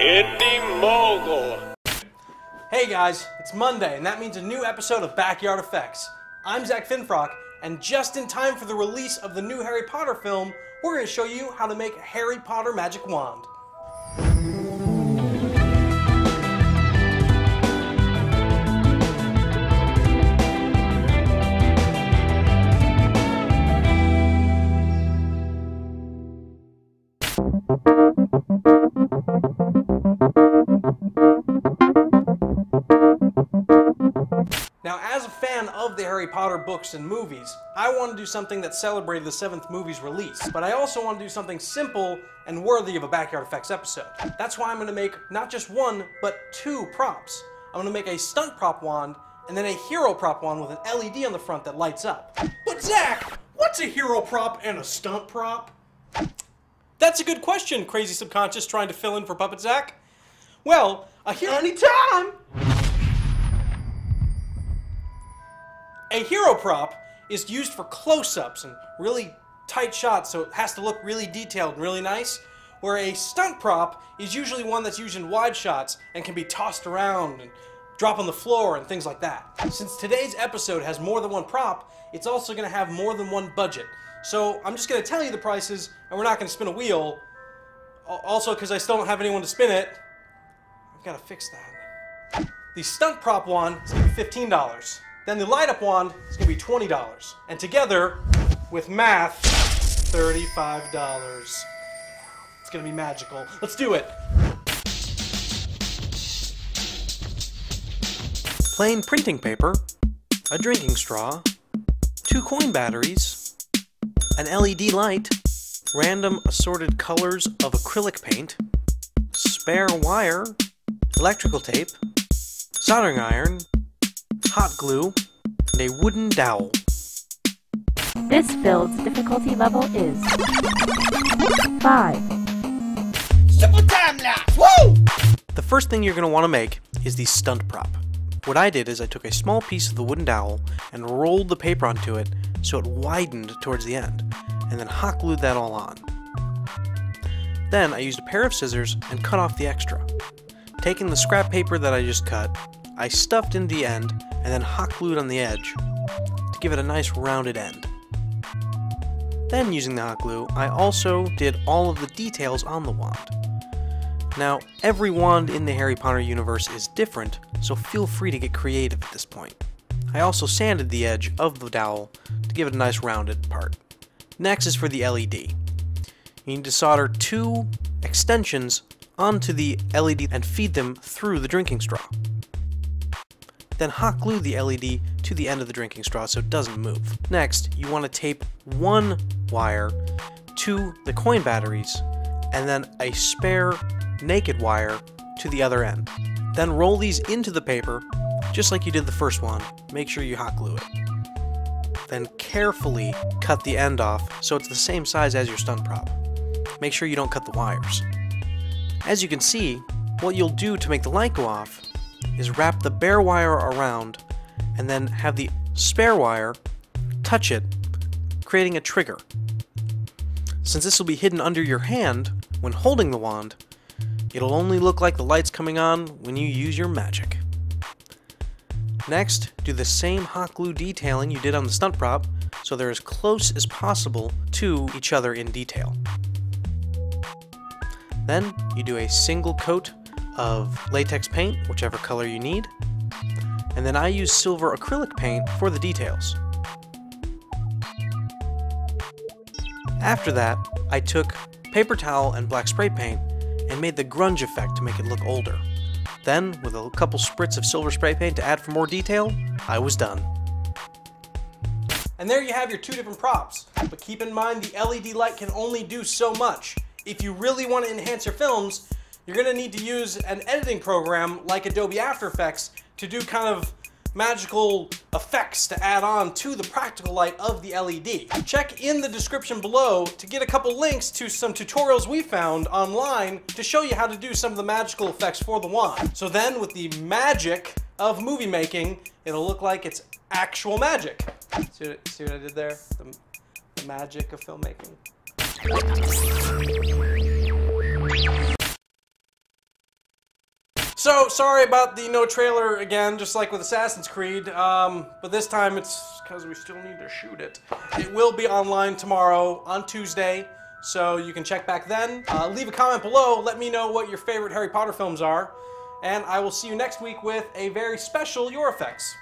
Indy Mogul. Hey guys, it's Monday, and that means a new episode of Backyard Effects. I'm Zack Finfrock, and just in time for the release of the new Harry Potter film, we're going to show you how to make a Harry Potter magic wand. Harry Potter books and movies, I want to do something that celebrated the seventh movie's release, but I also want to do something simple and worthy of a Backyard Effects episode. That's why I'm going to make not just one, but two props. I'm going to make a stunt prop wand and then a hero prop wand with an LED on the front that lights up. But Zack, what's a hero prop and a stunt prop? That's a good question, crazy subconscious trying to fill in for Puppet Zack. Well, a hero. Anytime! A hero prop is used for close-ups and really tight shots, so it has to look really detailed and really nice. Where a stunt prop is usually one that's used in wide shots and can be tossed around and drop on the floor and things like that. Since today's episode has more than one prop, it's also going to have more than one budget. So I'm just going to tell you the prices, and we're not going to spin a wheel. Also, because I still don't have anyone to spin it, I've got to fix that. The stunt prop one is going to be $15. Then the light up wand is going to be $20. And together, with math, $35. It's going to be magical. Let's do it. Plain printing paper, a drinking straw, two coin batteries, an LED light, random assorted colors of acrylic paint, spare wire, electrical tape, soldering iron, hot glue, and a wooden dowel. This build's difficulty level is 5. Simple time lapse. Woo! The first thing you're going to want to make is the stunt prop. What I did is I took a small piece of the wooden dowel and rolled the paper onto it so it widened towards the end, and then hot glued that all on. Then I used a pair of scissors and cut off the extra. Taking the scrap paper that I just cut, I stuffed in the end and then hot glued on the edge to give it a nice rounded end. Then using the hot glue, I also did all of the details on the wand. Now, every wand in the Harry Potter universe is different, so feel free to get creative at this point. I also sanded the edge of the dowel to give it a nice rounded part. Next is for the LED. You need to solder two extensions onto the LED and feed them through the drinking straw. Then hot glue the LED to the end of the drinking straw so it doesn't move. Next, you want to tape one wire to the coin batteries and then a spare naked wire to the other end. Then roll these into the paper just like you did the first one. Make sure you hot glue it. Then carefully cut the end off so it's the same size as your stunt prop. Make sure you don't cut the wires. As you can see, what you'll do to make the light go off is wrap the bare wire around and then have the spare wire touch it, creating a trigger. Since this will be hidden under your hand when holding the wand, it'll only look like the light's coming on when you use your magic. Next, do the same hot glue detailing you did on the stunt prop so they're as close as possible to each other in detail. Then you do a single coat of latex paint, whichever color you need, and then I use silver acrylic paint for the details. After that, I took paper towel and black spray paint and made the grunge effect to make it look older. Then, with a couple spritz of silver spray paint to add for more detail, I was done. And there you have your two different props. But keep in mind the LED light can only do so much. If you really want to enhance your films, you're to need to use an editing program like Adobe After Effects to do kind of magical effects to add on to the practical light of the LED. Check in the description below to get a couple links to some tutorials we found online to show you how to do some of the magical effects for the wand. So then with the magic of movie making, it'll look like it's actual magic. See what, see what I did there? The, the magic of filmmaking. So sorry about the no trailer again, just like with Assassin's Creed. Um, but this time it's because we still need to shoot it. It will be online tomorrow on Tuesday, so you can check back then. Uh, leave a comment below. Let me know what your favorite Harry Potter films are, and I will see you next week with a very special Your Effects.